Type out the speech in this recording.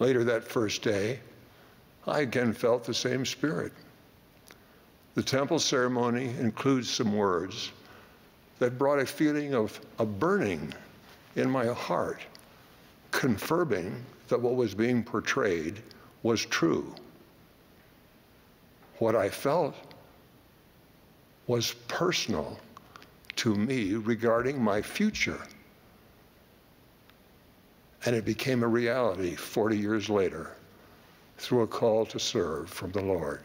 Later that first day, I again felt the same spirit. The temple ceremony includes some words that brought a feeling of a burning in my heart, confirming that what was being portrayed was true. What I felt was personal to me regarding my future. And it became a reality 40 years later through a call to serve from the Lord.